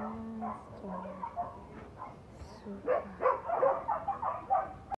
ます。